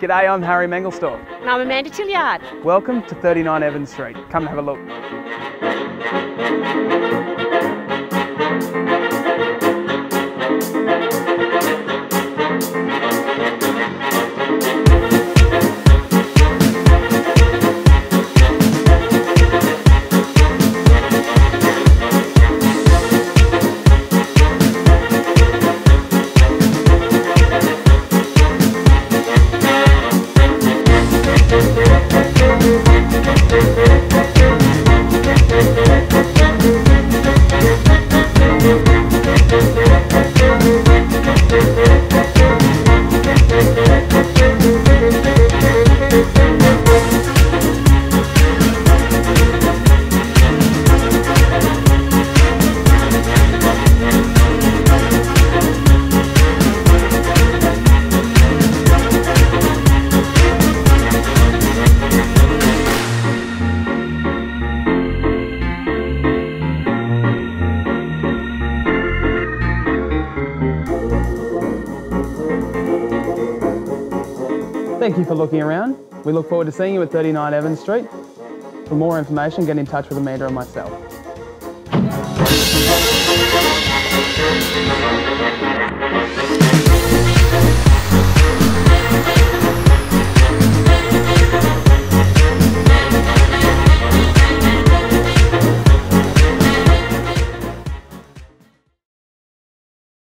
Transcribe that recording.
G'day, I'm Harry Mengelsdorf. And I'm Amanda Tilliard. Welcome to 39 Evans Street. Come and have a look. Thank you for looking around. We look forward to seeing you at 39 Evans Street. For more information, get in touch with Amanda and myself.